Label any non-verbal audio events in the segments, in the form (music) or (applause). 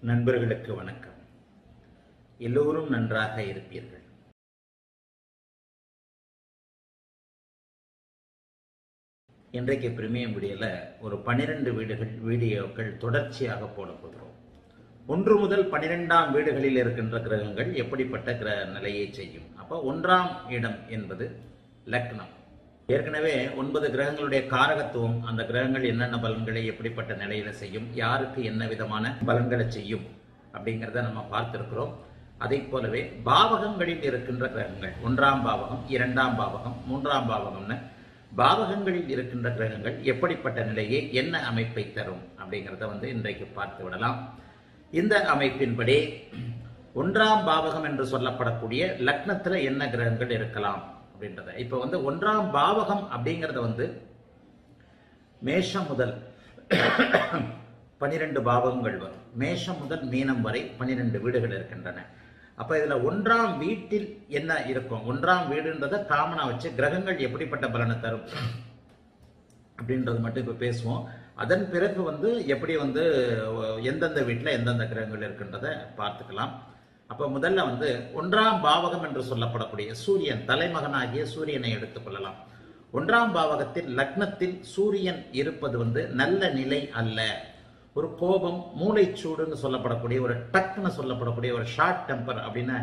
நண்பர்களுக்கு வணக்கம். எல்லோரும் நன்றாக இருப்பீர்கள். இன்றைக்கு பிரிமியம் வீடியோல ஒரு பன்னிரண்டு வீடுகள் வீடியோக்கள் தொடர்ச்சியாக போட போகிறோம். ஒன்று முதல் பன்னிரெண்டாம் வீடுகளில் இருக்கின்ற கிரகங்கள் எப்படிப்பட்ட கிர நிலையை செய்யும்? அப்போ ஒன்றாம் இடம் என்பது லக்னம். ஏற்கனவே ஒன்பது கிரகங்களுடைய காரகத்துவம் அந்த கிரகங்கள் என்னென்ன பலன்களை எப்படிப்பட்ட நிலையில செய்யும் யாருக்கு என்ன விதமான பலன்களை செய்யும் அப்படிங்கிறத நம்ம பார்த்திருக்கிறோம். அதை போலவே பாவகங்களில் இருக்கின்ற கிரகங்கள் ஒன்றாம் பாவகம் இரண்டாம் பாவகம் மூன்றாம் பாவகம்னு பாவகங்களில் இருக்கின்ற கிரகங்கள் எப்படிப்பட்ட நிலையை என்ன அமைப்பை தரும் அப்படிங்கிறத வந்து இன்றைக்கு பார்த்து விடலாம். இந்த அமைப்பின்படி ஒன்றாம் பாவகம் என்று சொல்லப்படக்கூடிய லக்னத்தில் என்ன கிரகங்கள் இருக்கலாம் அப்படின்றத. இப்போ வந்து ஒன்றாம் பாவகம் அப்படிங்கிறத வந்து மேஷம் முதல் பனிரெண்டு பாவகங்கள் வரும். மேஷம் முதல் மீனம் வரை பனிரெண்டு வீடுகள் இருக்கின்றன. அப்போ இதில் ஒன்றாம் வீட்டில் என்ன இருக்கும்? ஒன்றாம் வீடுன்றதை காமனா வச்சு கிரகங்கள் எப்படிப்பட்ட பலனை தரும்? அப்படின்றது மட்டும் இப்போ பேசுவோம். அதன் பிறகு வந்து எப்படி வந்து எந்தெந்த வீட்டில் எந்தெந்த கிரகங்கள் இருக்கின்றதை பார்த்துக்கலாம். அப்போ முதல்ல வந்து ஒன்றாம் பாவகம் என்று சொல்லப்படக்கூடிய சூரியன் தலைமகனாகிய சூரியனை எடுத்துக்கொள்ளலாம் ஒன்றாம் பாவகத்தில் லக்னத்தில் சூரியன் இருப்பது வந்து நல்ல நிலை அல்ல. ஒரு கோபம் மூளைச்சூடுன்னு சொல்லப்படக்கூடிய ஒரு டக்குன்னு சொல்லப்படக்கூடிய ஒரு ஷார்ட் டெம்பர் அப்படின்னு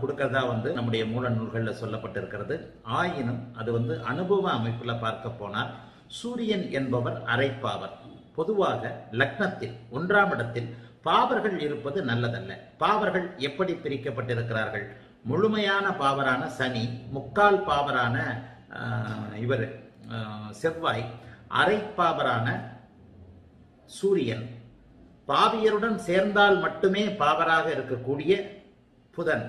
கொடுக்கறதா வந்து நம்முடைய மூல நூல்களில் சொல்லப்பட்டிருக்கிறது. ஆயினும் அது வந்து அனுபவ அமைப்பில் பார்க்க போனால் சூரியன் என்பவர் அரைப்பாவர். பொதுவாக லக்னத்தில் ஒன்றாம் இடத்தில் பாவர்கள் இருப்பது நல்லதல்ல. பாவர்கள் எப்படி பிரிக்கப்பட்டிருக்கிறார்கள்? முழுமையான பாவரான சனி முக்கால் பாவரான இவர் செவ்வாய் அரைப்பாவரான சூரியன். பாவியருடன் சேர்ந்தால் மட்டுமே பாவராக இருக்கக்கூடிய புதன்.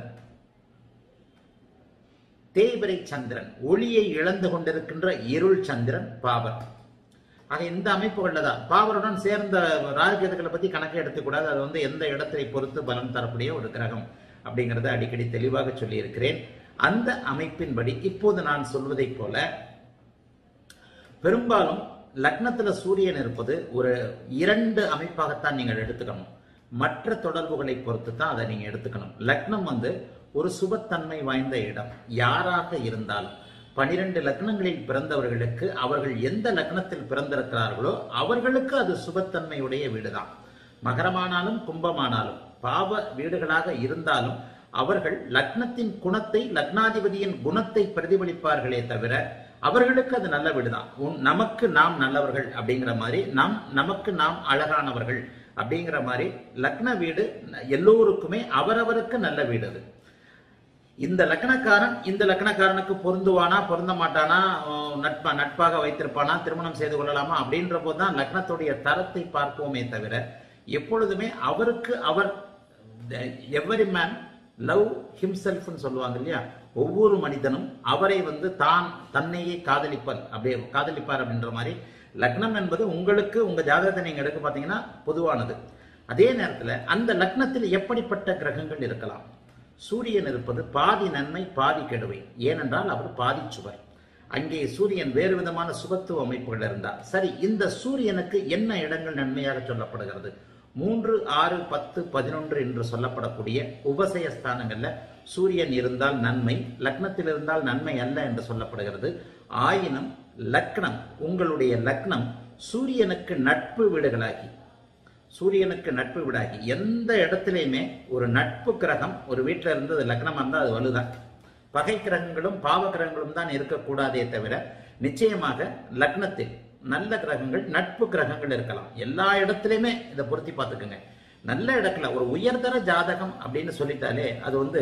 தேய்பிரை சந்திரன் ஒளியை இழந்து கொண்டிருக்கின்ற இருள் சந்திரன் பாவர் அது எந்த அமைப்பு தான். பாவருடன் சேர்ந்த ராஜகேதுகளை பத்தி கணக்கு எடுத்துக்கூடாது அது வந்து எந்த இடத்தை பொறுத்து பலம் தரக்கூடிய ஒரு கிரகம் அப்படிங்கிறத அடிக்கடி தெளிவாக சொல்லியிருக்கிறேன். அந்த அமைப்பின்படி இப்போது நான் சொல்வதைப் போல பெரும்பாலும் லக்னத்துல சூரியன் இருப்பது ஒரு இரண்டு அமைப்பாகத்தான் நீங்கள் எடுத்துக்கணும். மற்ற தொடர்புகளை பொறுத்து தான் அதை நீங்க எடுத்துக்கணும். லக்னம் வந்து ஒரு சுபத்தன்மை வாய்ந்த இடம் யாராக இருந்தாலும் பனிரெண்டு லக்னங்களில் பிறந்தவர்களுக்கு அவர்கள் எந்த லக்னத்தில் பிறந்திருக்கிறார்களோ அவர்களுக்கு அது சுபத்தன்மையுடைய வீடுதான். மகரமானாலும் கும்பமானாலும் பாவ வீடுகளாக இருந்தாலும் அவர்கள் லக்னத்தின் குணத்தை லக்னாதிபதியின் குணத்தை பிரதிபலிப்பார்களே தவிர அவர்களுக்கு அது நல்ல வீடுதான். நமக்கு நாம் நல்லவர்கள் அப்படிங்கிற மாதிரி நாம் நமக்கு நாம் அழகானவர்கள் அப்படிங்கிற மாதிரி லக்ன வீடு எல்லோருக்குமே அவரவருக்கு நல்ல வீடு அது. இந்த லக்னக்காரன் இந்த லக்னக்காரனுக்கு பொருந்துவானா பொருந்த மாட்டானா நட்பா நட்பாக வைத்திருப்பானா திருமணம் செய்து கொள்ளலாமா அப்படின்ற போதுதான் லக்னத்துடைய தரத்தை பார்ப்போமே தவிர எப்பொழுதுமே அவருக்கு அவர் எவரி மேன் லவ் ஹிம்செல்ஃப்னு சொல்லுவாங்க இல்லையா? ஒவ்வொரு மனிதனும் அவரை வந்து தான் தன்னையே காதலிப்பர் அப்படியே காதலிப்பார் அப்படின்ற மாதிரி லக்னம் என்பது உங்களுக்கு உங்க ஜாதகத்தை நீங்க எடுக்க பார்த்தீங்கன்னா பொதுவானது. அதே நேரத்தில் அந்த லக்னத்தில் எப்படிப்பட்ட கிரகங்கள் இருக்கலாம்? சூரியன் இருப்பது பாதி நன்மை பாதி கெடுவை ஏனென்றால் அவர் பாதி சுவர். அங்கே சூரியன் வேறு விதமான சுபத்துவ அமைப்புகள் இருந்தார் சரி இந்த சூரியனுக்கு என்ன இடங்கள் நன்மையாக சொல்லப்படுகிறது? மூன்று ஆறு பத்து பதினொன்று என்று சொல்லப்படக்கூடிய உபசய ஸ்தானங்கள்ல சூரியன் இருந்தால் நன்மை லக்னத்தில் இருந்தால் நன்மை அல்ல என்று சொல்லப்படுகிறது. ஆயினும் லக்னம் உங்களுடைய லக்னம் சூரியனுக்கு நட்பு வீடுகளாகி சூரியனுக்கு நட்பு விடாகி எந்த இடத்துலையுமே ஒரு நட்பு கிரகம் ஒரு வீட்டில் இருந்தது லக்னமாக இருந்தால் அது வலுதான். பகை கிரகங்களும் பாவ கிரகங்களும் தான் இருக்கக்கூடாதே தவிர நிச்சயமாக லக்னத்தில் நல்ல கிரகங்கள் நட்பு கிரகங்கள் இருக்கலாம். எல்லா இடத்துலையுமே இதை பொருத்தி பார்த்துக்குங்க. நல்ல இடத்துல ஒரு உயர்தர ஜாதகம் அப்படின்னு சொல்லிட்டாலே அது வந்து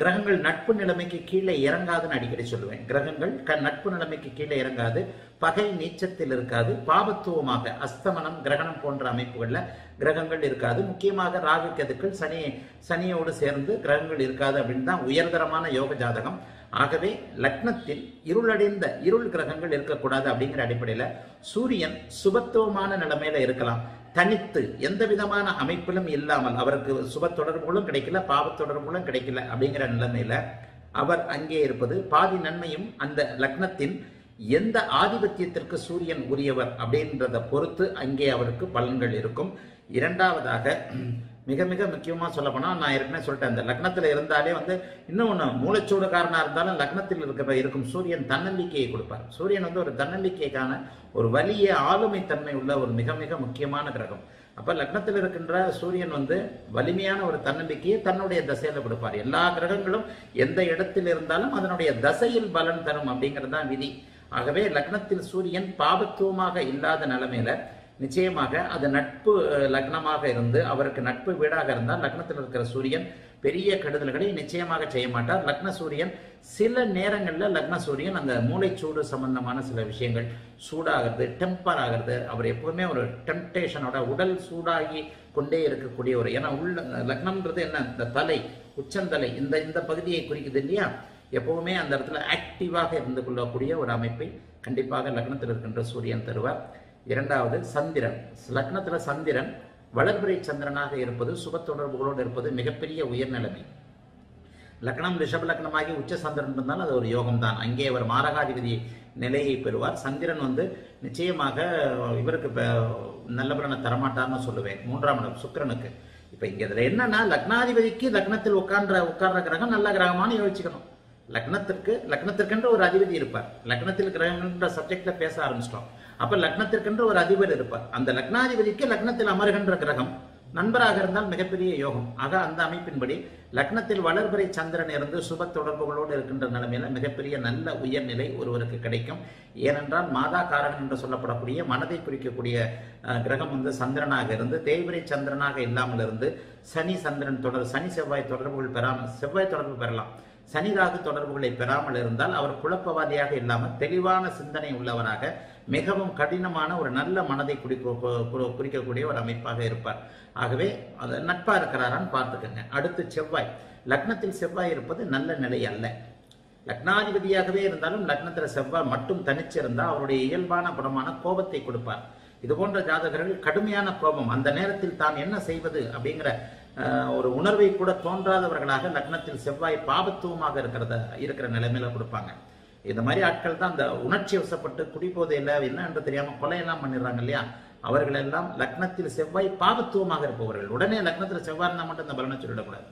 கிரகங்கள் நட்பு நிலைமைக்கு கீழே இறங்காதுன்னு அடிக்கடி சொல்லுவேன். கிரகங்கள் க நட்பு நிலைமைக்கு கீழே இறங்காது. பகை நீச்சத்தில் இருக்காது. பாபத்துவமாக அஸ்தமனம் கிரகணம் போன்ற அமைப்புகளில் கிரகங்கள் இருக்காது. முக்கியமாக ராகு கெதுக்கள் சனி சனியோடு சேர்ந்து கிரகங்கள் இருக்காது அப்படின்னு தான் உயர்தரமான யோக ஜாதகம். ஆகவே லக்னத்தில் இருளடைந்த இருள் கிரகங்கள் இருக்கக்கூடாது அப்படிங்கிற அடிப்படையில் சூரியன் சுபத்துவமான நிலைமையில இருக்கலாம். தனித்து எந்த விதமான அமைப்பிலும் இல்லாமல் அவருக்கு சுப தொடர்புகளும் கிடைக்கல பாவ தொடர்புகளும் கிடைக்கல அப்படிங்கிற நிலைமையில அவர் அங்கே இருப்பது. பாதி நன்மையும் அந்த லக்னத்தின் எந்த ஆதிபத்தியத்திற்கு சூரியன் உரியவர் அப்படின்றத பொறுத்து அங்கே அவருக்கு பலன்கள் இருக்கும். இரண்டாவதாக மிக மிக முக்கியமாக சொல்ல நான் ஏற்கனவே சொல்லிட்டேன். அந்த லக்னத்தில் இருந்தாலே வந்து இன்னும் ஒன்று மூளைச்சூடு காரணமாக இருந்தாலும் லக்னத்தில் இருக்கிற இருக்கும் சூரியன் தன்னம்பிக்கையை கொடுப்பார். சூரியன் வந்து ஒரு தன்னம்பிக்கைக்கான ஒரு வலிய ஆளுமை தன்மை உள்ள ஒரு மிக மிக முக்கியமான கிரகம். அப்போ லக்னத்தில் இருக்கின்ற சூரியன் வந்து வலிமையான ஒரு தன்னம்பிக்கையை தன்னுடைய தசையில் கொடுப்பார். எல்லா கிரகங்களும் எந்த இடத்தில் இருந்தாலும் அதனுடைய தசையில் பலன் தரும் அப்படிங்கிறது தான் விதி. ஆகவே லக்னத்தில் சூரியன் பாபத்துவமாக இல்லாத நிலைமையில நிச்சயமாக அது நட்பு லக்னமாக இருந்து அவருக்கு நட்பு வீடாக இருந்தால் லக்னத்தில் இருக்கிற சூரியன் பெரிய கெடுதல்களை நிச்சயமாக செய்ய மாட்டார். லக்ன சூரியன் சில நேரங்களில் லக்ன சூரியன் அந்த மூளைச்சூடு சம்பந்தமான சில விஷயங்கள் சூடாகிறது டெம்பர் ஆகிறது. அவர் எப்பவுமே ஒரு டெம்டேஷனோட உடல் சூடாகி கொண்டே இருக்கக்கூடிய ஒரு ஏன்னா உள்ள லக்னம்ன்றது என்ன? இந்த தலை உச்சந்தலை இந்த இந்த பகுதியை குறிக்குது இல்லையா? எப்பவுமே அந்த இடத்துல ஆக்டிவாக இருந்து கொள்ளக்கூடிய ஒரு அமைப்பை கண்டிப்பாக லக்னத்தில் இருக்கின்ற சூரியன் தருவார். இரண்டாவது சந்திரன். லக்னத்தில் சந்திரன் வளர்பிறை சந்திரனாக இருப்பது சுப தொடர்புகளோடு இருப்பது மிகப்பெரிய உயர்நிலைமை லக்னம் ரிஷப லக்னமாகி உச்ச சந்திரன் இருந்தால் அது ஒரு யோகம் தான் அங்கே அவர் மாரகாதிபதி நிலையை பெறுவார். சந்திரன் வந்து நிச்சயமாக இவருக்கு இப்ப நல்ல பலனை தரமாட்டார்னு சொல்லுவேன். மூன்றாம் இடம் சுக்கரனுக்கு. இப்போ இங்கே இதில் என்னன்னா லக்னாதிபதிக்கு லக்னத்தில் உட்கார்ற உட்கார்ற கிரகம் நல்ல கிரகமானு யோசிச்சுக்கணும். லக்னத்திற்கு லக்னத்திற்கென்று ஒரு அதிபதி இருப்பார். லக்னத்தில் கிரகங்கள்ன்ற சப்ஜெக்ட்ல பேச ஆரம்பிச்சிட்டோம். அப்ப லக்னத்திற்கென்று ஒரு அதிபர் இருப்பார். அந்த லக்னாதிபதிக்கு லக்னத்தில் அமர்கின்ற கிரகம் நண்பராக இருந்தால் மிகப்பெரிய யோகம். ஆக அந்த அமைப்பின்படி லக்னத்தில் வளர்பிறை சந்திரன் இருந்து சுப தொடர்புகளோடு இருக்கின்ற நிலைமையில மிகப்பெரிய நல்ல உயர்நிலை ஒருவருக்கு கிடைக்கும். ஏனென்றால் மாதா காரகன் என்று சொல்லப்படக்கூடிய மனதை குறிக்கக்கூடிய கிரகம் வந்து சந்திரனாக இருந்து தேய்பிரை சந்திரனாக இல்லாமல் இருந்து சனி சந்திரன் தொடர் சனி செவ்வாய் தொடர்புகள் பெறாமல் செவ்வாய் தொடர்பு பெறலாம். சனி ராகு தொடர்புகளை பெறாமல் இருந்தால் அவர் குழப்பவாதியாக இல்லாமல் தெளிவான சிந்தனை உள்ளவராக மிகவும் கடினமான ஒரு நல்ல மனதை குறிக்க குறிக்கக்கூடிய ஒரு அமைப்பாக இருப்பார். ஆகவே அது நட்பா இருக்கிறாரான்னு பார்த்துக்கங்க. அடுத்து செவ்வாய். லக்னத்தில் செவ்வாய் இருப்பது நல்ல நிலை அல்ல. லக்னாதிபதியாகவே இருந்தாலும் லக்னத்தில் செவ்வாய் மட்டும் தனிச்சிருந்தால் அவருடைய இயல்பான குணமான கோபத்தை கொடுப்பார். இது போன்ற ஜாதகர்கள் கடுமையான கோபம். அந்த நேரத்தில் தான் என்ன செய்வது அப்படிங்கிற ஒரு உணர்வை கூட தோன்றாதவர்களாக லக்னத்தில் செவ்வாய் பாபத்துவமாக இருக்கிறத இருக்கிற நிலைமையில கொடுப்பாங்க. இந்த மாதிரி ஆட்கள் தான் அந்த உணர்ச்சி வசப்பட்டு குடிபோதையில என்ன என்று தெரியாம கொலையெல்லாம் பண்ணிடுறாங்க இல்லையா? அவர்கள் எல்லாம் லக்னத்தில் செவ்வாய் பாபத்துவமாக இருப்பவர்கள். உடனே லக்னத்தில் செவ்வாய் இருந்தால் மட்டும் இந்த பலனை சொல்லிடக்கூடாது.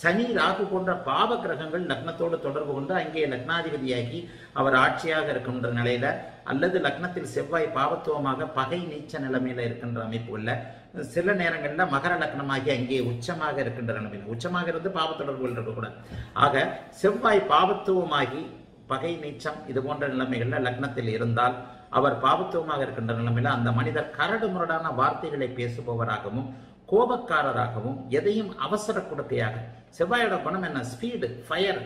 சனி ராகு போன்ற பாவ கிரகங்கள் லக்னத்தோடு தொடர்பு கொண்டு அங்கே லக்னாதிபதியாகி அவர் ஆட்சியாக இருக்கின்ற நிலையில அல்லது லக்னத்தில் செவ்வாய் பாவத்துவமாக பகை நீச்ச நிலைமையில இருக்கின்ற அமைப்புகள்ல சில நேரங்களில் மகர லக்னமாகி அங்கே உச்சமாக இருக்கின்ற நிலைமையில் உச்சமாக இருந்து பாவ இருக்கக்கூடாது. ஆக செவ்வாய் பாவத்துவமாகி பகை நீச்சம் இது போன்ற நிலைமைகள்ல லக்னத்தில் இருந்தால் அவர் பாவத்துவமாக இருக்கின்ற நிலைமையில அந்த மனிதர் கரடு முரடான வார்த்தைகளை பேசுபவராகவும் கோபக்காரராகவும் எதையும் அவசர கொடுக்கையாக செவ்வாயோட குணம் என்ன? ஸ்பீடு ஃபயர்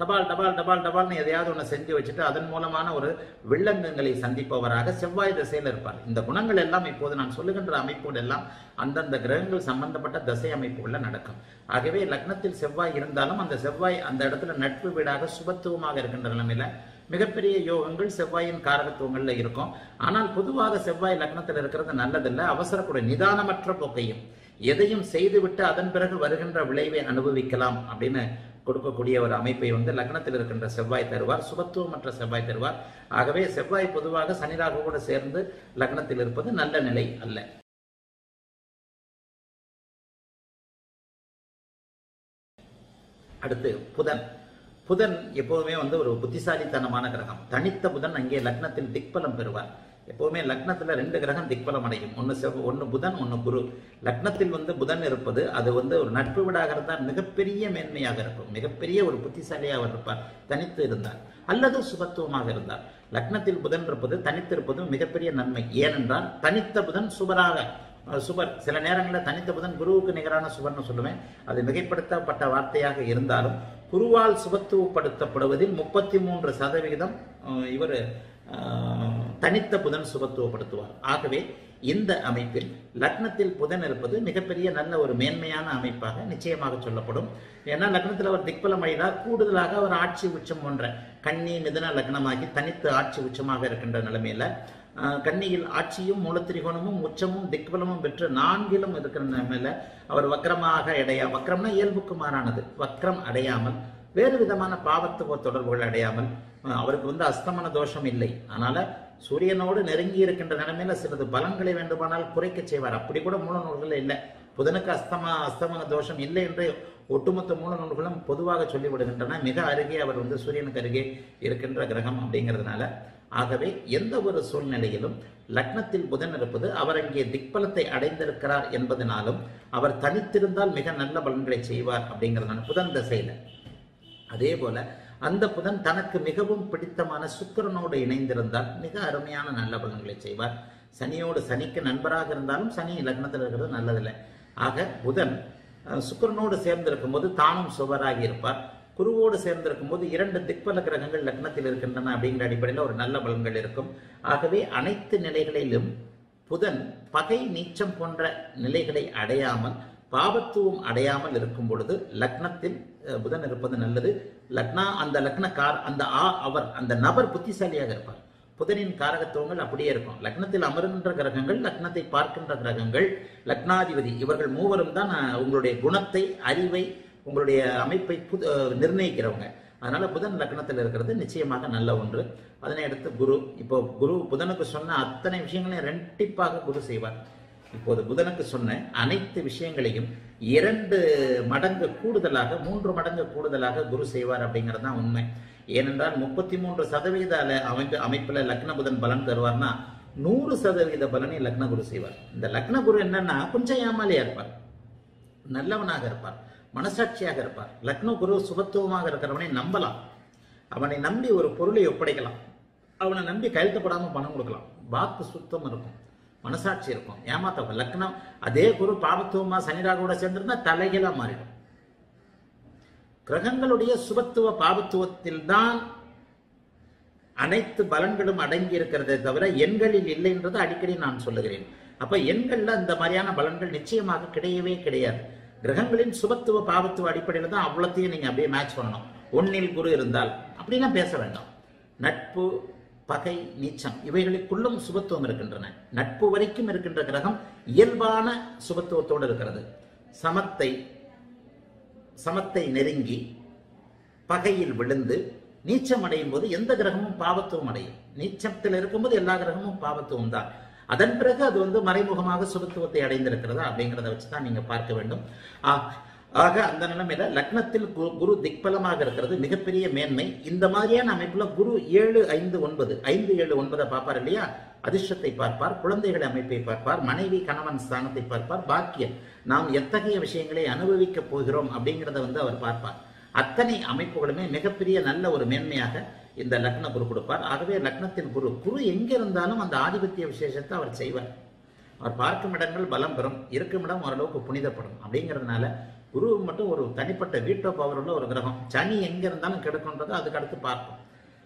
டபால் டபால் டபால் டபால்னு எதையாவது ஒன்று செஞ்சு வச்சுட்டு அதன் மூலமான ஒரு வில்லங்கங்களை சந்திப்பவராக செவ்வாய் திசையில் இருப்பார். இந்த குணங்கள் எல்லாம் இப்போது நான் சொல்லுகின்ற அமைப்புகள் எல்லாம் அந்தந்த கிரகங்கள் சம்பந்தப்பட்ட திசை அமைப்புகளில் நடக்கும். ஆகவே லக்னத்தில் செவ்வாய் இருந்தாலும் அந்த செவ்வாய் அந்த இடத்துல நட்பு வீடாக சுபத்துவமாக இருக்கின்ற நிலைமையில மிகப்பெரிய யோகங்கள் செவ்வாயின் காரகத்துவங்களில் இருக்கும். ஆனால் பொதுவாக செவ்வாய் லக்னத்தில் இருக்கிறது நல்லதில்லை. அவசரக்கூடிய நிதானமற்ற போக்கையும் எதையும் செய்துவிட்டு அதன் பிறகு வருகின்ற விளைவை அனுபவிக்கலாம் அப்படின்னு கொடுக்கக்கூடிய ஒரு அமைப்பை வந்து லக்னத்தில் இருக்கின்ற செவ்வாய் தருவார் சுபத்துவமற்ற செவ்வாய் தருவார். ஆகவே செவ்வாய் பொதுவாக சனிராக கூட சேர்ந்து லக்னத்தில் இருப்பது நல்ல நிலை அல்ல. அடுத்து புதன். புதன் எப்போதுமே வந்து ஒரு புத்திசாலித்தனமான கிரகம். தனித்த புதன் அங்கே லக்னத்தில் திக்பலம் பெறுவார். எப்போவுமே லக்னத்துல ரெண்டு கிரகம் திக்பலம் அடையும். ஒன்னு செவ் ஒன்னு புதன் ஒன்னு குரு. லக்னத்தில் வந்து புதன் இருப்பது அது வந்து ஒரு நட்பு வீடாக இருந்தால் மிகப்பெரிய மேன்மையாக இருக்கும். மிகப்பெரிய ஒரு புத்திசாலியாக அவர் இருப்பார். தனித்து இருந்தார். அல்லது சுபத்துவமாக இருந்தார். லக்னத்தில் புதன் இருப்பது தனித்து இருப்பதும் மிகப்பெரிய நன்மை. ஏனென்றால் தனித்த புதன் சுபராக சுபர். சில நேரங்களில் தனித்த புதன் குருவுக்கு நிகரான சுபர்னு சொல்லுவேன். அது மிகைப்படுத்தப்பட்ட வார்த்தையாக இருந்தாலும் குருவால் சுபத்துவப்படுத்தப்படுவதில் முப்பத்தி மூன்று சதவிகிதம் இவர் தனித்த புதன் சுபத்துவப்படுத்துவார். ஆகவே இந்த அமைப்பில் லக்னத்தில் புதன் இருப்பது மிகப்பெரிய நல்ல ஒரு மேன்மையான அமைப்பாக நிச்சயமாக சொல்லப்படும். ஏன்னா லக்னத்தில் அவர் திக்பலம் அடைந்தால் கூடுதலாக அவர் ஆட்சி உச்சம் போன்ற கன்னி மிதன லக்னமாகி தனித்து ஆட்சி உச்சமாக இருக்கின்ற நிலைமையில கன்னியில் ஆட்சியும் மூலத்திரிகோணமும் உச்சமும் திக்பலமும் பெற்று நான்கிலும் இருக்கிற நிலைமையில அவர் வக்கரமாக இடையா வக்கரம்னா இயல்புக்கு மாறானது. வக்ரம் அடையாமல் வேறு விதமான பாவத்துவ தொடர்புகள் அடையாமல் அவருக்கு வந்து அஸ்தமன தோஷம் இல்லை. அதனால சூரியனோடு நெருங்கி இருக்கின்ற நிலைமையில சிலது பலன்களை வேண்டுமானால் குறைக்க செய்வார். அப்படி கூட மூல நூல்கள் இல்லை. புதனுக்கு அஸ்தம அஸ்தமன தோஷம் இல்லை என்று ஒட்டுமொத்த மூல நூல்களும் பொதுவாக சொல்லிவிடுகின்றன. மிக அருகே அவர் வந்து சூரியனுக்கு அருகே இருக்கின்ற கிரகம் அப்படிங்கிறதுனால. ஆகவே எந்த ஒரு சூழ்நிலையிலும் லக்னத்தில் புதன் இருப்பது அவர் அங்கே திக்பலத்தை அடைந்திருக்கிறார் என்பதனாலும் அவர் தனித்திருந்தால் மிக நல்ல பலன்களை செய்வார் அப்படிங்கிறதுனால புதன் தசையில். அதே போல அந்த புதன் தனக்கு மிகவும் பிடித்தமான சுக்கரனோடு இணைந்திருந்தால் மிக அருமையான நல்ல பலன்களை செய்வார். சனியோடு சனிக்கு நண்பராக இருந்தாலும் சனி லக்னத்தில் இருக்கிறது நல்லதில்லை. ஆக புதன் சுக்கரனோடு சேர்ந்திருக்கும் போது தானும் சுவராகி இருப்பார். குருவோடு சேர்ந்திருக்கும் போது இரண்டு திக்பல கிரகங்கள் லக்னத்தில் இருக்கின்றன அப்படிங்கிற அடிப்படையில் ஒரு நல்ல பலன்கள் இருக்கும். ஆகவே அனைத்து நிலைகளிலும் புதன் பகை நீச்சம் போன்ற நிலைகளை அடையாமல் பாபத்துவம் அடையாமல் இருக்கும் பொழுது லக்னத்தில் புதன் இருப்பது நல்லது. லக்னா அந்த லக்னக்கார் அந்த ஆ அவர் அந்த நபர் புத்திசாலியாக இருப்பார். புதனின் காரகத்துவங்கள் அப்படியே இருக்கும். லக்னத்தில் அமருகின்ற கிரகங்கள் லக்னத்தை பார்க்கின்ற கிரகங்கள் லக்னாதிபதி இவர்கள் மூவரும் தான் உங்களுடைய குணத்தை அறிவை உங்களுடைய அமைப்பை புது நிர்ணயிக்கிறவங்க. அதனால புதன் லக்னத்தில் இருக்கிறது நிச்சயமாக நல்ல ஒன்று. அதனை அடுத்து குரு. இப்போ குரு புதனுக்கு சொன்ன அத்தனை விஷயங்களையும் ரெட்டிப்பாக குரு செய்வார். இப்போது புதனுக்கு சொன்ன அனைத்து விஷயங்களையும் இரண்டு மடங்கு கூடுதலாக மூன்று மடங்கு கூடுதலாக குரு செய்வார் அப்படிங்கிறது தான் உண்மை. ஏனென்றால் முப்பத்தி மூன்று சதவீத அமைப்பு அமைப்புல லக்ன புதன் பலன் தருவார்னா நூறு சதவீத பலனை லக்ன குரு செய்வார். இந்த லக்ன குரு என்னன்னா கொஞ்சம் ஏமாலியா இருப்பார். நல்லவனாக இருப்பார். மனசாட்சியாக இருப்பார். லக்னோ குரு சுபத்துவமாக இருக்கிறவனை நம்பலாம். அவனை நம்பி ஒரு பொருளை ஒப்படைக்கலாம். அவனை நம்பி கையெழுத்தப்படாமல் பணம் கொடுக்கலாம். வாக்கு சுத்தம் இருக்கும். மனசாட்சி இருக்கும். ஏமாத்த லக்னம் அதே குரு பாபத்துவமா சனிராகோட சேர்ந்திருந்தா தலைகீழா மாறிடும். கிரகங்களுடைய சுபத்துவ பாபத்துவத்தில் தான் அனைத்து பலன்களும் அடங்கி இருக்கிறதே தவிர எண்களில் இல்லைன்றது அடிக்கடி நான் சொல்லுகிறேன். அப்ப எண்கள்ல இந்த மாதிரியான பலன்கள் நிச்சயமாக கிடையவே கிடையாது. கிரகங்களின் சுபத்துவ பாவத்துவ அடிப்படையில் தான் அவ்வளோத்தையும் நீங்க அப்படியே மேட்ச் பண்ணணும். ஒன்னில் குரு இருந்தால் அப்படிலாம் பேச வேண்டாம். நட்பு பகை நீச்சம் இவைகளுக்குள்ளும் சுபத்துவம் இருக்கின்றன. நட்பு வரைக்கும் இருக்கின்ற கிரகம் இயல்பான சுபத்துவத்தோடு இருக்கிறது. சமத்தை சமத்தை நெருங்கி பகையில் விழுந்து நீச்சம் அடையும் போது எந்த கிரகமும் பாவத்துவம் அடையும். நீச்சத்தில் இருக்கும்போது எல்லா கிரகமும் பாவத்துவம் தான். அதன் பிறகு அது வந்து மறைமுகமாக சுபத்துவத்தை அடைந்திருக்கிறதா அப்படிங்கிறத வச்சு தான் நீங்க பார்க்க வேண்டும். ஆஹ் ஆக அந்த நிலைமையில லக்னத்தில் குரு திக்பலமாக இருக்கிறது மிகப்பெரிய மேன்மை. இந்த மாதிரியான அமைப்புல குரு ஏழு ஐந்து ஒன்பது ஐந்து ஏழு ஒன்பதை பார்ப்பார் இல்லையா? அதிர்ஷ்டத்தை பார்ப்பார் குழந்தைகள் அமைப்பை பார்ப்பார் மனைவி கணவன் ஸ்தானத்தை பார்ப்பார் பாக்கியம் நாம் எத்தகைய விஷயங்களை அனுபவிக்க போகிறோம் அப்படிங்கிறத வந்து அவர் பார்ப்பார். அத்தனை அமைப்புகளுமே மிகப்பெரிய நல்ல ஒரு மேன்மையாக இந்த லக்ன குரு கொடுப்பார். ஆகவே லக்னத்தின் குரு குரு எங்க இருந்தாலும் அந்த ஆதிபத்திய விசேஷத்தை அவர் செய்வார். அவர் பார்க்கும் இடங்கள் பலம் பெறும் இருக்கும் இடம் ஓரளவுக்கு புனிதப்படும் அப்படிங்கிறதுனால குரு மட்டும் ஒரு தனிப்பட்ட வீட்டோ பவர் உள்ள ஒரு கிரகம். சனி எங்க இருந்தாலும் கிடைக்கும்ன்றது அதுக்கு அடுத்து பார்ப்போம்.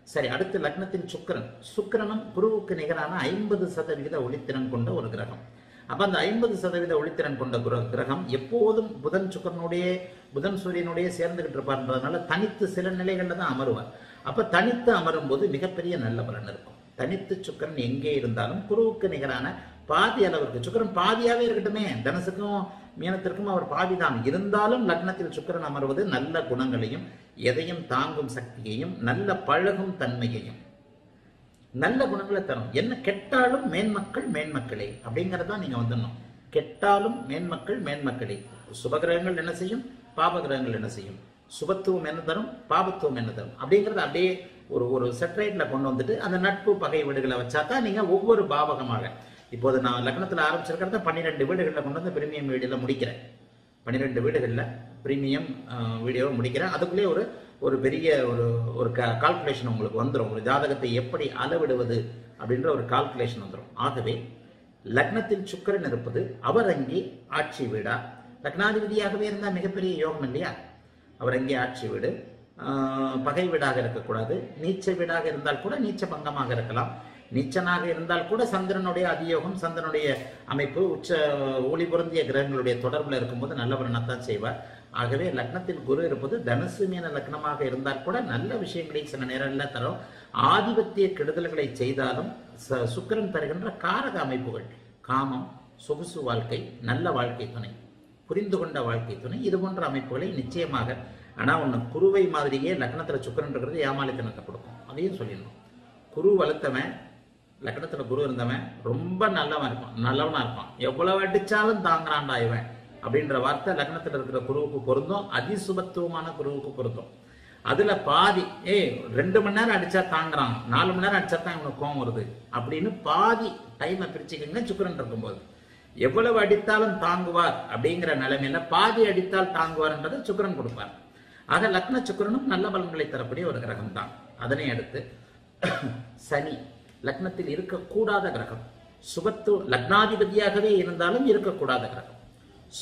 சரி அடுத்து லக்னத்தின் சுக்கிரன். சுக்கிரனும் குருவுக்கு நிகரான ஐம்பது சதவிகித ஒளித்திறன் கொண்ட ஒரு கிரகம். அப்ப அந்த ஐம்பது சதவீத ஒளித்திறன் கொண்ட குர- கிரகம் எப்போதும் புதன் சுக்கரனுடைய புதன் சூரியனுடைய சேர்ந்துகிட்டு இருப்பார்ன்றதுனால தனித்து சில நிலைகள்ல தான் அமருவார். அப்ப தனித்து அமரும் போது மிகப்பெரிய நல்ல பலன் இருக்கும். தனித்து சுக்கரன் எங்கே இருந்தாலும் குருவுக்கு நிகரான பாதி அளவுக்கு சுக்கரன் பாதியாவே இருக்கட்டுமே. தனுசுக்கும் மீனத்திற்கும் அவர் பாதிதான். இருந்தாலும் லக்னத்தில் சுக்கிரன் அமர்வது நல்ல குணங்களையும் எதையும் தாங்கும் சக்தியையும் நல்ல பழகும் தன்மையையும். நல்ல குணங்களை தரும். என்ன கெட்டாலும் மேன்மக்கள் மேன்மக்களே அப்படிங்கறத நீங்க வந்துடணும். கெட்டாலும் மேன்மக்கள் மேன்மக்களே. சுபகிரகங்கள் என்ன செய்யும்? பாபகிரகங்கள் என்ன செய்யும்? சுபத்துவம் என்ன தரும்? பாபத்துவம் என்ன தரும்? அப்படிங்கிறது அப்படியே ஒரு ஒரு செட்ரேட்டில் கொண்டு வந்துட்டு அந்த நட்பு பகை வீடுகளை வச்சா தான் நீங்கள் ஒவ்வொரு பாவகமாக. இப்போது நான் லக்னத்தில் ஆரம்பிச்சிருக்கிறத பன்னிரெண்டு வீடுகளில் கொண்டு வந்து பிரீமியம் வீடியோவில் முடிக்கிறேன். பன்னிரெண்டு வீடுகளில் ப்ரீமியம் வீடியோவை முடிக்கிறேன். அதுக்குள்ளே ஒரு ஒரு பெரிய ஒரு ஒரு க கால்குலேஷன் உங்களுக்கு வந்துடும் ஒரு ஜாதகத்தை எப்படி அளவிடுவது அப்படின்ற ஒரு கால்குலேஷன் வந்துடும் ஆகவே லக்னத்தில் சுக்கரன் இருப்பது அவர் அங்கே ஆட்சி வீடா? லக்னாதிபதியாகவே இருந்தால் மிகப்பெரிய யோகம் இல்லையா? அவர் அங்கே ஆட்சி வீடு. பகை வீடாக இருக்கக்கூடாது. நீச்ச வீடாக இருந்தால் கூட நீச்ச பங்கமாக இருக்கலாம். நீச்சனாக இருந்தால் கூட சந்திரனுடைய அதியோகம் சந்திரனுடைய அமைப்பு உச்ச ஒளி பொருந்திய கிரகங்களுடைய தொடர்பில் இருக்கும்போது நல்லவரனத்தான் செய்வார். ஆகவே லக்னத்தில் குரு இருப்பது தனுசு மீன லக்னமாக இருந்தால் கூட நல்ல விஷயங்களை சில நேரங்களில் தரும். ஆதிபத்திய கெடுதல்களை செய்தாலும் ச- சுக்கிரன் தருகின்ற காரக அமைப்புகள் காமம் சொகுசு வாழ்க்கை நல்ல வாழ்க்கை துணை புரிந்து கொண்ட வாழ்க்கை துணை இது போன்ற அமைப்புகளை நிச்சயமாக ஆனால் உன்னை குருவை மாதிரியே லக்னத்தில் சுக்கிரன் இருக்கிறது ஏமாளித்தனத்தை கொடுக்கும். அதையும் சொல்லிடணும். குரு வளர்த்தவன் லக்னத்தில் குரு இருந்தவன் ரொம்ப நல்லவன் இருப்பான் நல்லவனாக இருப்பான். எவ்வளவு அடித்தாலும் தாங்குறான்டா இவன் அப்படின்ற வார்த்தை லக்னத்தில் இருக்கிற குருவுக்கு பொருந்தும் அதிசுபத்துவமான குருவுக்கு பொருந்தும். அதில் பாதி ஏய் ரெண்டு மணி நேரம் அடித்தா தாங்குறான் நாலு மணி நேரம் அடிச்சா தான் இவனுக்கு கோவம் வருது அப்படின்னு பாதி டைமை பிரிச்சுக்கங்க சுக்கிரன் இருக்கும்போது. எவ்வளவு அடித்தாலும் தாங்குவார் அப்படிங்கிற நிலைமையில பாதி அடித்தால் தாங்குவார்ன்றதை சுக்கரன் கொடுப்பார். ஆக லக்ன சுக்கிரனும் நல்ல பலன்களை தரக்கூடிய ஒரு கிரகம் தான் அதனை அடுத்து (clears throat) சனி லக்னத்தில் இருக்கக்கூடாத கிரகம். சுபத்து லக்னாதிபதியாகவே இருந்தாலும் இருக்கக்கூடாத கிரகம்.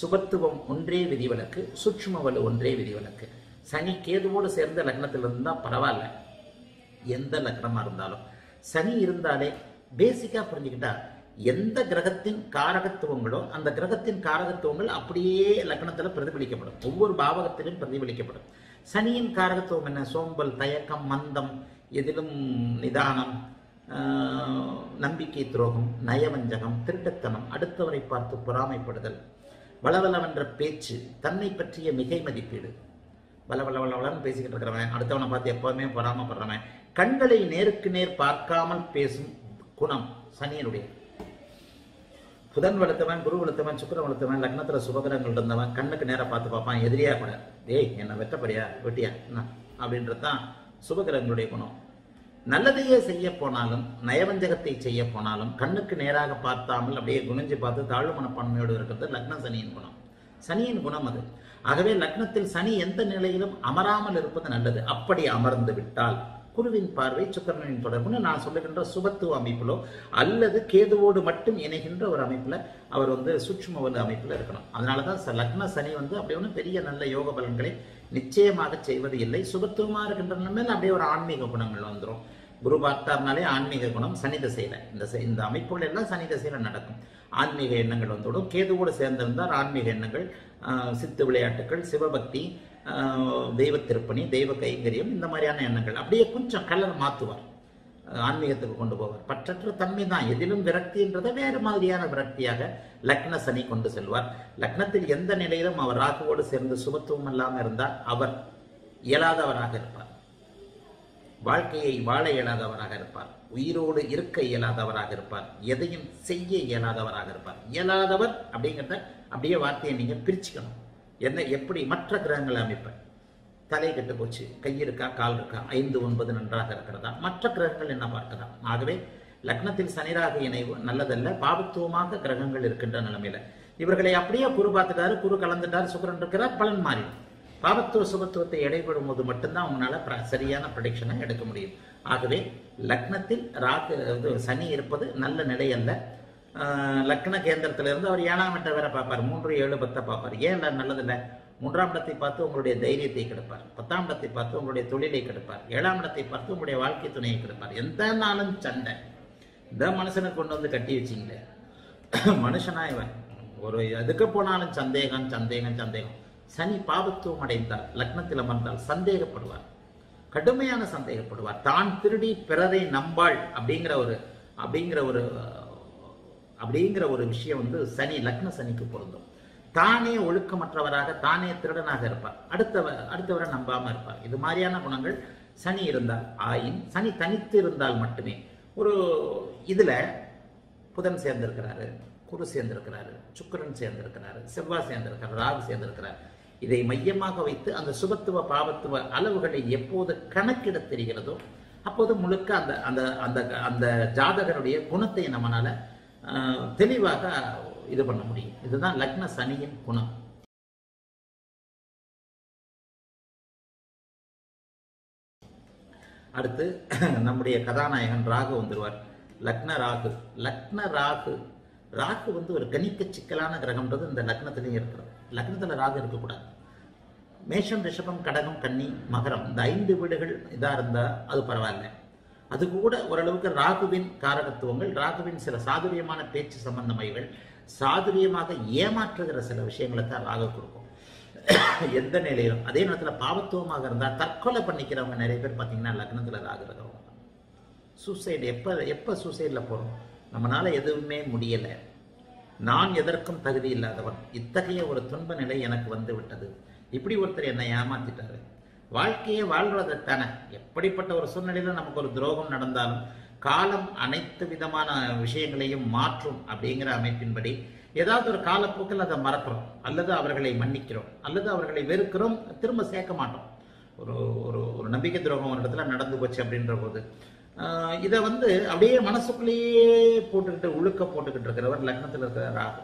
சுபத்துவம் ஒன்றே விதிவிலக்கு சூட்சும வலு ஒன்றே விதிவிலக்கு சனி கேதுவோடு சேர்ந்த லக்னத்தில் இருந்தால் பரவாயில்ல. எந்த லக்னமாக இருந்தாலும். சனி இருந்தாலே பேசிக்காக புரிஞ்சுக்கிட்டா எந்த கிரகத்தின் காரகத்துவங்களோ அந்த கிரகத்தின் காரகத்துவங்கள் அப்படியே லக்னத்தில் பிரதிபலிக்கப்படும். ஒவ்வொரு பாவகத்திலும் பிரதிபலிக்கப்படும். சனியின் காரகத்துவம் என்ன? சோம்பல் தயக்கம் மந்தம் எதிலும் நிதானம் நம்பிக்கை துரோகம் நயவஞ்சகம் திருட்டுத்தனம் அடுத்தவரை பார்த்து பொறாமைப்படுதல் வளவளவென்ற பேச்சு தன்னை பற்றிய மிகை மதிப்பீடு. வளவளவளவளன்னு பேசிக்கிட்டு இருக்கிறவன் அடுத்தவனை பார்த்து எப்போவுமே பொறாமப்படுறவன். கண்களை நேருக்கு நேர் பார்க்காமல் பேசும் குணம் சனியனுடைய. புதன் வளர்த்தவன் குரு வளர்த்தவன் சுக்கரம் வளர்த்தவன் லக்னத்துல சுபகிரகங்கள் இருந்தவன் கண்ணுக்கு நேரம் பார்த்து பார்ப்பான் எதிரியா கூட. டேய் என்ன வெட்டப்படியா? வெட்டியா? என்ன? அப்படின்றது தான் சுபகிரகங்களுடைய குணம். நல்லதையே செய்ய போனாலும் நயவஞ்சகத்தை செய்ய போனாலும் கண்ணுக்கு நேராக பார்த்தாமல் அப்படியே குனிஞ்சு பார்த்து தாழ்வு மனப்பான்மையோடு இருக்கிறது லக்ன சனியின் குணம். சனியின் குணம் அது. ஆகவே லக்னத்தில் சனி எந்த நிலையிலும் அமராமல் இருப்பது நல்லது. அப்படி அமர்ந்து விட்டால் குருவின் பார்வை சுக்கரனின் தொடர்புன்னு நான் சொல்லுகின்ற சுபத்துவ அமைப்பிலோ அல்லது கேதுவோடு மட்டும் இணைகின்ற ஒரு அமைப்பில் அவர் வந்து சூட்சும ஒரு அமைப்பில் இருக்கணும். அதனால தான் லக்ன சனி வந்து அப்படி ஒன்றும் பெரிய நல்ல யோக பலன்களை நிச்சயமாக செய்வது இல்லை. சுபத்துவமாக இருக்கின்ற நிலைமையில அப்படியே ஒரு ஆன்மீக குணங்கள் வந்துடும் குரு பார்த்தார்னாலே ஆன்மீக குணம் சனி திசையில. இந்த இந்த அமைப்புகள் எல்லாம் சனி திசையில நடக்கும். ஆன்மீக எண்ணங்கள் வந்துவிடும். கேதுவோடு சேர்ந்திருந்தால் ஆன்மீக எண்ணங்கள் சித்து விளையாட்டுகள் சிவபக்தி தெய்வ திருப்பணி தெய்வ கைங்கரியம் இந்த மாதிரியான எண்ணங்கள். அப்படியே கொஞ்சம் கலர் மாற்றுவார் ஆன்மீகத்துக்கு கொண்டு போவார். பற்றற்ற தன்மை தான். எதிலும் விரக்தின்றதை வேறு மாதிரியான விரக்தியாக லக்ன சனி கொண்டு செல்வார். லக்னத்தில் எந்த நிலையிலும் அவர் ராகுவோடு சேர்ந்து சுபத்துவம் இல்லாமல் இருந்தால் அவர் இயலாதவராக இருப்பார். வாழ்க்கையை வாழ இயலாதவராக இருப்பார். உயிரோடு இருக்க இயலாதவராக இருப்பார். எதையும் செய்ய இயலாதவராக இருப்பார். இயலாதவர் அப்படிங்கிறத அப்படியே வார்த்தையை நீங்கள் பிரிச்சுக்கணும். என்ன எப்படி மற்ற கிரகங்களை அமைப்பேன்? தலை கெட்டு போச்சு கை இருக்கா கால் இருக்கா ஐந்து ஒன்பது நன்றாக இருக்கிறதா? மற்ற கிரகங்கள் என்ன பார்க்கலாம் ஆகவே லக்னத்தில் சனிராக இணைவு நல்லதல்ல பாபத்துவமாக கிரகங்கள் இருக்கின்ற நிலைமையில. இவர்களை அப்படியே குரு பார்த்துட்டாரு குரு கலந்துட்டார் சுக்கரன் இருக்கிறார் பலன் மாறிடும். பாபத்துவ சுபத்துவத்தை எடைபடும் போது மட்டும்தான் உங்களால சரியான ப்ரடிக்ஷனை எடுக்க முடியும். ஆகவே லக்னத்தில் ராகு சனி இருப்பது நல்ல நிலை அல்ல. லக்ன கேந்திரத்துல இருந்து அவர் ஏழாம் இடத்தை வேற பார்ப்பார். மூன்று ஏழு பத்தை பார்ப்பார். ஏன் இல்ல நல்லதில்ல? மூன்றாம் இடத்தை பார்த்து உங்களுடைய தைரியத்தை கெடுப்பார். பத்தாம் இடத்தை பார்த்து உங்களுடைய தொழிலை கெடுப்பார். ஏழாம் இடத்தை பார்த்து உங்களுடைய வாழ்க்கை துணையை கெடுப்பார். எந்த நாளும் சண்டை. இந்த மனுஷனை கொண்டு வந்து கட்டி வச்சிங்களே. மனுஷனா இவன். ஒரு எதுக்கு போனாலும் சந்தேகம் சந்தேகம் சந்தேகம். சனி பாபத்துவம் அடைந்தால் லக்னத்தில் அமர்ந்தால் சந்தேகப்படுவார். கடுமையான சந்தேகப்படுவார். தான் திருடி பிறரை நம்பாள் அப்படிங்கிற ஒரு அப்படிங்கிற ஒரு அப்படிங்கிற ஒரு விஷயம் வந்து சனி லக்ன சனிக்கு பொருந்தும். தானே ஒழுக்கமற்றவராக தானே திருடனாக இருப்பார். அடுத்தவர் அடுத்தவரை நம்பாம இருப்பார். இது மாதிரியான குணங்கள் சனி இருந்தால் ஆயின் சனி தனித்து இருந்தால் மட்டுமே. ஒரு இதுல புதன் சேர்ந்திருக்கிறாரு குரு சேர்ந்திருக்கிறாரு சுக்கிரன் சேர்ந்திருக்கிறாரு செவ்வாய் சேர்ந்திருக்கிறார் ராகு சேர்ந்திருக்கிறார். இதை மையமாக வைத்து அந்த சுபத்துவ பாவத்துவ அளவுகளை எப்போது கணக்கிட தெரிகிறதோ அப்போது முழுக்க அந்த அந்த அந்த அந்த ஜாதகருடைய குணத்தை நம்மளால தெளிவாக இது பண்ண முடியும். இதுதான் லக்ன சனியின் குணம். அடுத்து நம்முடைய கதாநாயகன் ராகு வந்துருவார். லக்ன ராகு. லக்ன ராகு. ராகு வந்து ஒரு கணிக்க சிக்கலான கிரகம்ன்றது இந்த லக்னத்திலையும் இருக்கிறது. லக்னத்தில் ராகு இருக்கக்கூடாது. மேஷம் ரிஷபம் கடகம் கன்னி மகரம். இந்த ஐந்து வீடுகள் இதாக இருந்தால் அது பரவாயில்ல. அது கூட ஓரளவுக்கு ராகுவின் காரகத்துவங்கள் ராகுவின் சில சாதுரியமான பேச்சு சம்பந்தமைகள் சாதுரியமாக ஏமாற்றுகிற சில விஷயங்களை தான் ராகு கொடுக்கும். எந்த நிலையிலும். அதே நேரத்தில் பாவத்துவமாக இருந்தால் தற்கொலை பண்ணிக்கிறவங்க நிறைய பேர் பார்த்தீங்கன்னா லக்னத்தில் ராகு இருக்கிறவங்க சூசைடு எப்போ எப்போ சூசைடில் போகிறோம் நம்மளால் எதுவுமே முடியலை. நான் எதற்கும் தகுதி இல்லாதவன். இத்தகைய ஒரு துன்ப நிலை எனக்கு வந்து விட்டது. இப்படி ஒருத்தர் என்னை ஏமாத்திட்டாரு. வாழ்க்கையை வாழ்வதற்கான எப்படிப்பட்ட ஒரு சூழ்நிலையில நமக்கு ஒரு துரோகம் நடந்தாலும் காலம் அனைத்து விதமான விஷயங்களையும் மாற்றும் அப்படிங்கிற அமைப்பின்படி ஏதாவது ஒரு காலப்போக்கில் அதை மறக்கிறோம். அல்லது அவர்களை மன்னிக்கிறோம். அல்லது அவர்களை வெறுக்கிறோம். திரும்ப சேர்க்க மாட்டோம். ஒரு ஒரு ஒரு நம்பிக்கை துரோகம் ஒரு இடத்துல நடந்து போச்சு அப்படின்ற போது இதை வந்து அப்படியே மனசுக்குள்ளேயே போட்டுக்கிட்டு உழுக்க போட்டுக்கிட்டு இருக்கிறவர் லக்னத்தில் இருக்கிற ராகு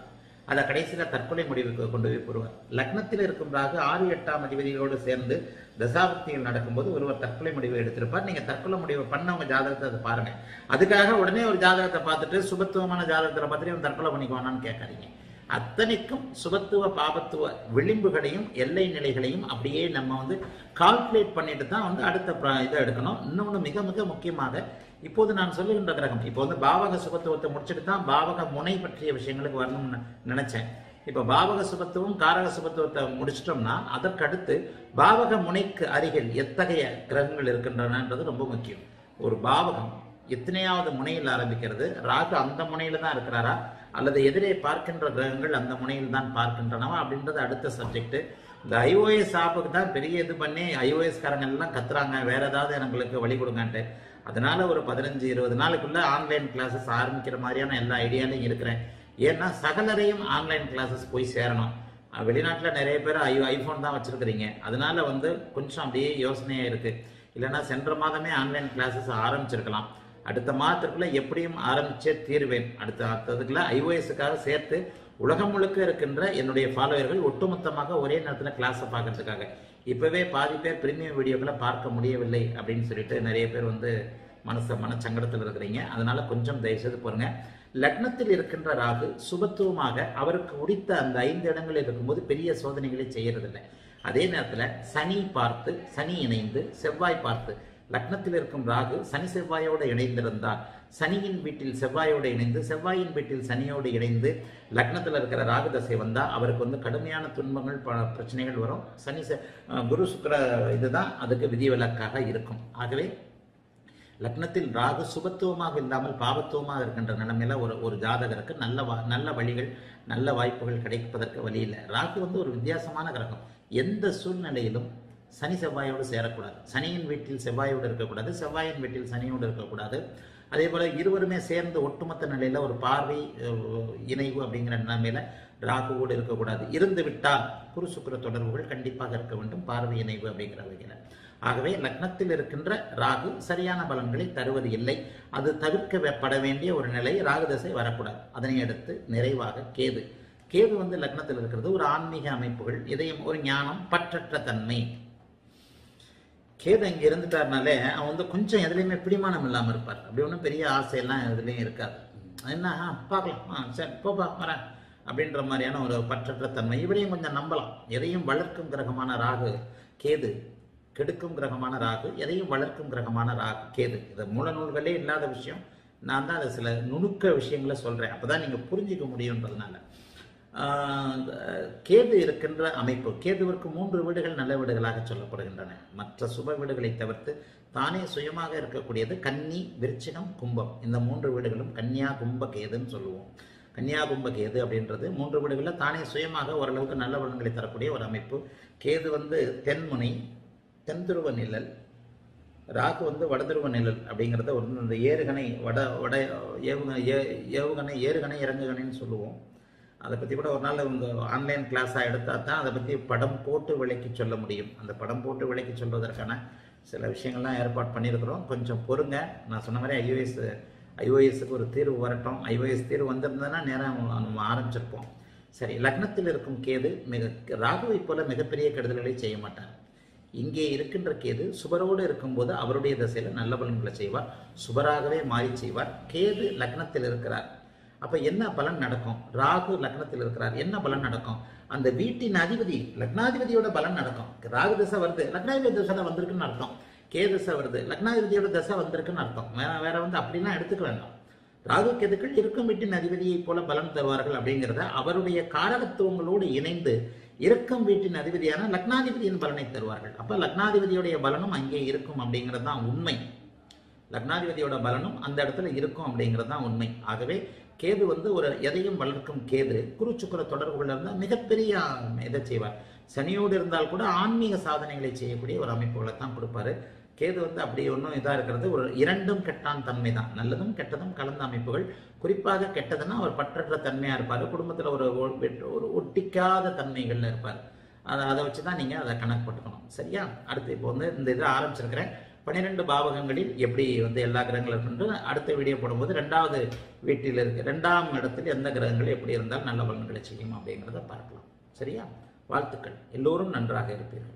அதை கடைசியில் தற்கொலை முடிவுக்கு கொண்டு போய் போடுவார். லக்னத்தில் இருக்கும் ராகு ஆறு எட்டாம் அதிபதிகளோடு சேர்ந்து தசாபக்தியில் நடக்கும்போது ஒருவர் தற்கொலை முடிவை எடுத்திருப்பார். நீங்க தற்கொலை முடிவை பண்ணவங்க ஜாதகத்தை அதை பாருங்க. அதுக்காக உடனே ஒரு ஜாதகத்தை பார்த்துட்டு சுபத்துவமான ஜாதகத்தில் பார்த்துட்டு இவன் தற்கொலை பண்ணிக்குவானான்னு கேட்காதீங்க. அத்தனைக்கும் சுபத்துவ பாபத்துவ விளிம்புகளையும் எல்லை நிலைகளையும் அப்படியே நம்ம வந்து கால்குலேட் பண்ணிட்டு தான் வந்து அடுத்த இதை எடுக்கணும். இன்னொன்று மிக மிக முக்கியமாக இப்போது நான் சொல்லுகின்ற கிரகம். இப்போ வந்து பாவக சுபத்துவத்தை முடிச்சுட்டு தான் பாவக முனை பற்றிய விஷயங்களுக்கு வரணும்னு நினைச்சேன். இப்போ பாவக சுபத்துவம் காரக சுபத்துவத்தை முடிச்சிட்டோம்னா அதற்கடுத்து பாவக முனைக்கு அருகில் எத்தகைய கிரகங்கள் இருக்கின்றனன்றது ரொம்ப முக்கியம். ஒரு பாவகம் எத்தனையாவது முனையில் ஆரம்பிக்கிறது? ராகு அந்த முனையில் தான் இருக்கிறாரா? அல்லது எதிரே பார்க்கின்ற கிரகங்கள் அந்த முனையில் தான் பார்க்கின்றனவா? அப்படின்றது அடுத்த சப்ஜெக்ட் இந்த ஐஓஎஸ் ஆப்புக்கு தான் பெரிய இது பண்ணி ஐஓஎஸ் காரங்க எல்லாம் கத்துறாங்க. வேற ஏதாவது எங்களுக்கு வழி கொடுங்கன்ட்டு. அதனால ஒரு பதினஞ்சு இருபது நாளுக்குள்ள ஆன்லைன் கிளாஸஸ் ஆரம்பிக்கிற மாதிரியான எல்லா ஐடியாலையும் இருக்கிறேன். ஏன்னா சகலரையும் ஆன்லைன் கிளாஸஸ் போய் சேரணும். வெளிநாட்டில் நிறைய பேர் ஐ ஐஃபோன் தான் வச்சுருக்கிறீங்க. அதனால வந்து கொஞ்சம் அப்படியே யோசனையாக இருக்குது இல்லைன்னா சென்ற மாதமே ஆன்லைன் கிளாஸஸ் ஆரம்பிச்சிருக்கலாம். அடுத்த மாதத்துக்குள்ளே எப்படியும் ஆரம்பிச்சே தீர்வேன். அடுத்த அடுத்ததுக்குள்ள ஐஓஎஸுக்காக சேர்த்து உலகம் முழுக்க இருக்கின்ற என்னுடைய ஃபாலோவர்கள் ஒட்டுமொத்தமாக ஒரே நேரத்தில் கிளாஸை பார்க்கறதுக்காக. இப்பவே பாதி பேர் பிரீமியம் வீடியோக்களை பார்க்க முடியவில்லை அப்படின்னு சொல்லிட்டு நிறைய பேர் வந்து மனச மனச்சங்கடத்தில் இருக்கிறீங்க. அதனால கொஞ்சம் தயவுசெய்து போருங்க. லக்னத்தில் இருக்கின்ற ராகு சுபத்துவமாக அவருக்கு உடித்த அந்த ஐந்து இடங்களில் இருக்கும்போது பெரிய சோதனைகளை செய்யறதில்லை. அதே நேரத்தில் சனி பார்த்து சனி இணைந்து செவ்வாய் பார்த்து லக்னத்தில் இருக்கும் ராகு சனி செவ்வாயோடு இணைந்திருந்தால் சனியின் வீட்டில் செவ்வாயோடு இணைந்து செவ்வாயின் வீட்டில் சனியோடு இணைந்து லக்னத்தில் இருக்கிற ராகு தசை வந்தால் அவருக்கு வந்து கடுமையான துன்பங்கள் ப- பிரச்சனைகள் வரும். சனி ச குரு சுக்கர இதுதான் அதுக்கு விதிவிலக்காக இருக்கும். ஆகவே லக்னத்தில் ராகு சுபத்துவமாக இல்லாமல் பாபத்துவமாக இருக்கின்ற நிலைமையில ஒரு ஒரு ஜாதகருக்கு நல்ல வா- நல்ல வழிகள் நல்ல வாய்ப்புகள் கிடைப்பதற்கு வழி இல்லை. ராகு வந்து ஒரு வித்தியாசமான கிரகம். எந்த சூழ்நிலையிலும் சனி செவ்வாயோடு சேரக்கூடாது. சனியின் வீட்டில் செவ்வாயோடு இருக்கக்கூடாது. செவ்வாயின் வீட்டில் சனியோடு இருக்கக்கூடாது. அதே போல் இருவருமே சேர்ந்து ஒட்டுமொத்த நிலையில் ஒரு பார்வை இணைவு அப்படிங்கிற நிலைமையில் ராகுவோடு இருக்கக்கூடாது. இருந்து விட்டால் குரு சுக்கர தொடர்புகள் கண்டிப்பாக இருக்க வேண்டும். பார்வை இணைவு அப்படிங்கிற வகையில். ஆகவே லக்னத்தில் இருக்கின்ற ராகு சரியான பலன்களை தருவது இல்லை. அது தவிர்க்கப்பட வேண்டிய ஒரு நிலை ராகு தசை வரக்கூடாது. அதனை அடுத்து நிறைவாக கேது. கேது வந்து லக்னத்தில் இருக்கிறது. ஒரு ஆன்மீக அமைப்புகள் இதயம் ஒரு ஞானம் பற்றற்ற தன்மை. கேது அங்கே இருந்துட்டாருனாலே அவன் வந்து கொஞ்சம் எதுலேயுமே பிடிமானம் இல்லாமல் இருப்பார். அப்படி ஒன்றும் பெரிய ஆசையெல்லாம் எதுலேயும் இருக்காது. என்ன ஆ, பார்க்கலாம். ஆ சரி போப்பா வரேன். அப்படின்ற மாதிரியான ஒரு பற்றற்ற தன்மை இவரையும் கொஞ்சம் நம்பலாம். எதையும் வளர்க்கும் கிரகமான ராகு கேது கெடுக்கும் கிரகமான ராகு எதையும் வளர்க்கும் கிரகமான ராகு கேது. இது மூல நூல்களே இல்லாத விஷயம். நான் தான் அதை சில நுணுக்க விஷயங்களை சொல்கிறேன் அப்போ தான் நீங்கள் புரிஞ்சுக்க முடியுன்றதுனால. கேது இருக்கின்ற அமைப்பு கேதுவிற்கு மூன்று வீடுகள் நல்ல வீடுகளாக சொல்லப்படுகின்றன. மற்ற சுப வீடுகளை தவிர்த்து தானே சுயமாக இருக்கக்கூடியது கன்னி விருச்சிகம் கும்பம். இந்த மூன்று வீடுகளும் கன்னியா கும்ப கேதுன்னு சொல்லுவோம். கன்னியா கும்ப கேது அப்படின்றது மூன்று வீடுகளில் தானே சுயமாக ஓரளவுக்கு நல்ல பலன்களை தரக்கூடிய ஒரு அமைப்பு. கேது வந்து தென்முனை தென்துருவ நிழல் ராகு வந்து வடதுருவ நிழல் அப்படிங்கிறத ஒரு இந்த ஏறுகணை வட வட ஏவுகணை ஏ- ஏவுகணை ஏறுகணை இறங்குகணைன்னு சொல்லுவோம். அதை பற்றி கூட ஒரு நாள் இந்த ஆன்லைன் கிளாஸாக எடுத்தால் தான் அதை பற்றி படம் போட்டு விளக்கி சொல்ல முடியும். அந்த படம் போட்டு விளக்கி சொல்வதற்கான சில விஷயங்கள்லாம் ஏற்பாடு பண்ணியிருக்கிறோம். கொஞ்சம் பொறுங்க. நான் சொன்ன மாதிரி ஐஓஎஸ் ஐஓஎஸ்க்கு ஒரு தீர்வு வரட்டும். ஐஓஎஸ் தீர்வு வந்திருந்ததுன்னா நேரம் நம்ம ஆரம்பிச்சிருப்போம். சரி லக்னத்தில் இருக்கும் கேது மிக ராகுவை போல மிகப்பெரிய கெடுதல்களை செய்ய மாட்டார். இங்கே இருக்கின்ற கேது சுபரோடு இருக்கும்போது அவருடைய தசையில் நல்ல பலன்களை செய்வார். சுபராகவே மாறி செய்வார். கேது லக்னத்தில் இருக்கிறார். அப்ப என்ன பலன் நடக்கும்? ராகு லக்னத்தில் இருக்கிறார். என்ன பலன் நடக்கும்? அந்த வீட்டின் அதிபதி லக்னாதிபதியோட பலன் நடக்கும். ராகு தசை வருது. லக்னாதிபதி தசை தான் வந்திருக்குன்னு அர்த்தம். கே தசை வருது. லக்னாதிபதியோட தசை வந்திருக்குன்னு அர்த்தம். வேற வேற வந்து அப்படிலாம் எடுத்துக்க வேண்டாம். ராகு கேதுக்கள் இருக்கும் வீட்டின் அதிபதியைப் போல பலன் தருவார்கள் அப்படிங்கிறத அவருடைய காரகத்துவங்களோடு இணைந்து இருக்கும் வீட்டின் அதிபதியான லக்னாதிபதியின் பலனை தருவார்கள். அப்ப லக்னாதிபதியுடைய பலனும் அங்கே இருக்கும் அப்படிங்கிறது தான் உண்மை. லக்னாதிபதியோட பலனும் அந்த இடத்துல இருக்கும் அப்படிங்கிறது தான் உண்மை. ஆகவே கேது வந்து ஒரு எதையும் வளர்க்கும் கேது குரு சுக்கர தொடர்புகள் இருந்தால் மிகப்பெரிய இதை செய்வார். சனியோடு இருந்தால் கூட ஆன்மீக சாதனைகளை செய்யக்கூடிய ஒரு அமைப்புகளை தான் கொடுப்பாரு. கேது வந்து அப்படி ஒன்றும் இதாக இருக்கிறது ஒரு இரண்டும் கெட்டான் தன்மை தான். நல்லதும் கெட்டதும் கலந்த அமைப்புகள். குறிப்பாக கெட்டதுன்னா அவர் பற்றற்ற தன்மையாக இருப்பார் குடும்பத்தில் ஒரு ஒரு ஒட்டிக்காத தன்மைகள்ல இருப்பார். அதை அதை வச்சு தான் நீங்கள் அதை கணக்கு போட்டுக்கணும். சரியா? அடுத்து இப்போ வந்து இந்த இதை ஆரம்பிச்சிருக்கிறேன். பன்னிரெண்டு பாவகங்களில் எப்படி வந்து எல்லா கிரகங்களும் இருக்குன்னு அடுத்த வீடியோ போடும்போது ரெண்டாவது வீட்டில் இருக்க ரெண்டாம் இடத்தில் எந்த கிரகங்கள் எப்படி இருந்தால் நல்ல பலன்களை செய்யும் அப்படிங்கிறத பார்க்கலாம். சரியா? வாழ்த்துக்கள். எல்லோரும் நன்றாக இருப்பீர்கள்.